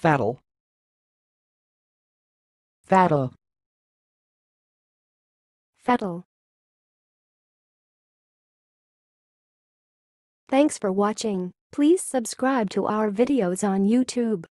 Faddle. Faddle. Faddle. Thanks for watching. Please subscribe to our videos on YouTube.